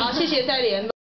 好，谢谢再联。